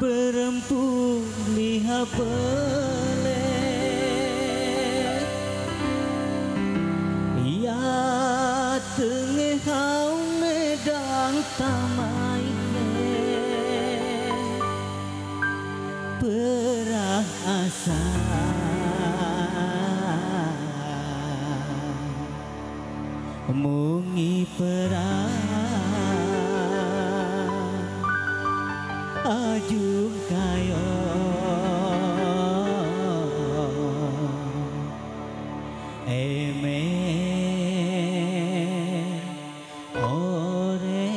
berempung di habele ya tengah hau nedang tamaine. Perah asa Mungi perah Ajung kayo. Eme Ore.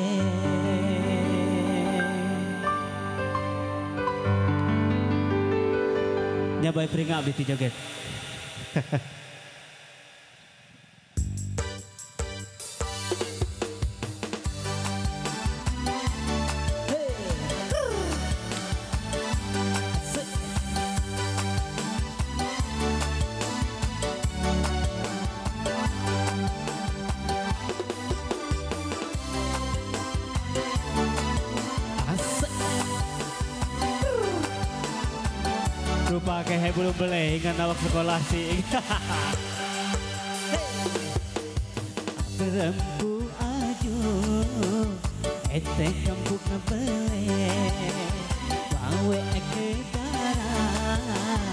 Nyabai peringat abdi joget Rupa kayak belum beli. Ingat awak sekolah sih. Berempu aju, ete kampung ngebele, bawe ke darah,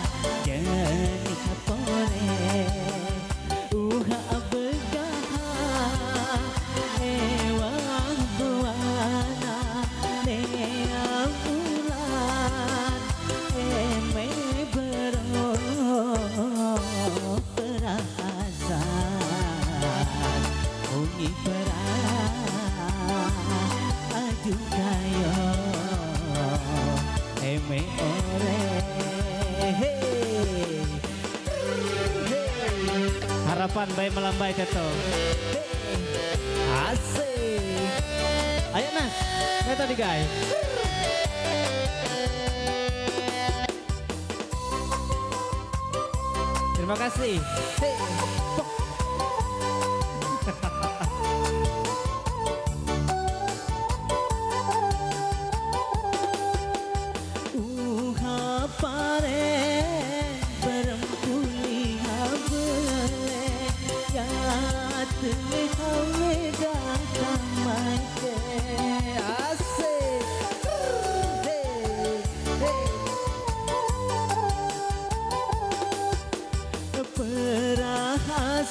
kapore, uha ore. Harapan baik melambai teto. Asik. Ayo Nas, kata di guys. Terima kasih.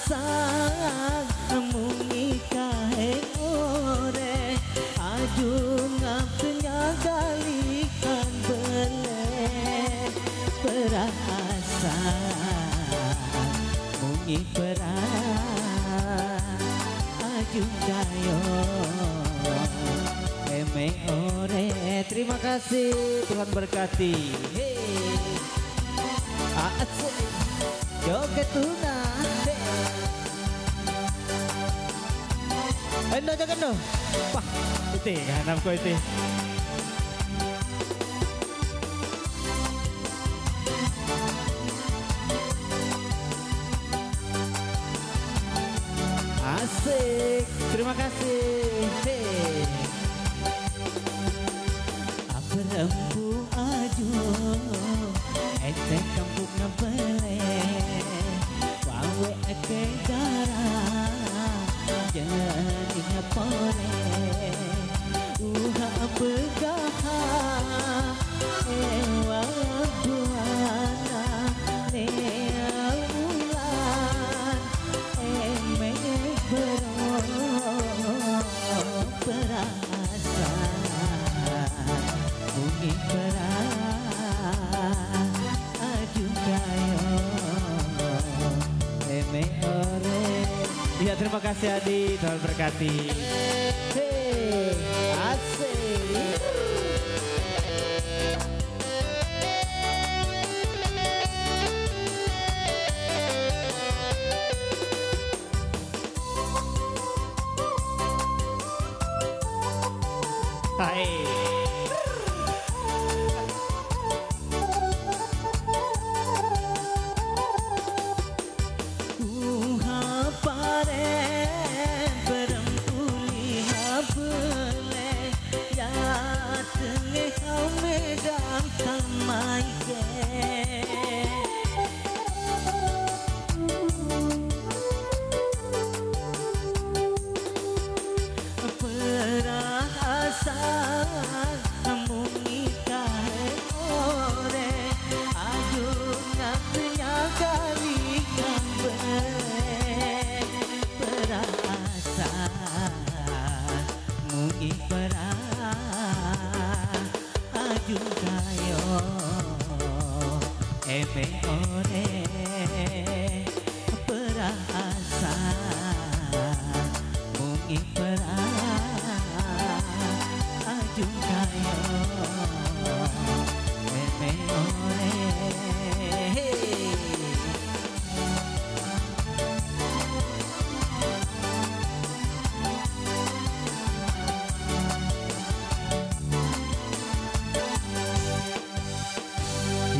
Perasaan mungi kae ore Perasaan Eme ore Terima kasih Tuhan berkati. Hey Asik Joget tuna Endo joget no Wah Itu hanam ko itu Asik Terima kasih Hey Berempu aju Ete Ya terima kasih Adi. Tuhan berkati. Hei Me ore perasa mungkin perasa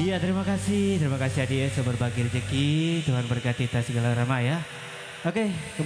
Iya terima kasih, terima kasih Adi sudah berbagi rezeki. Tuhan berkati kita segala ramah ya. Oke, kembali.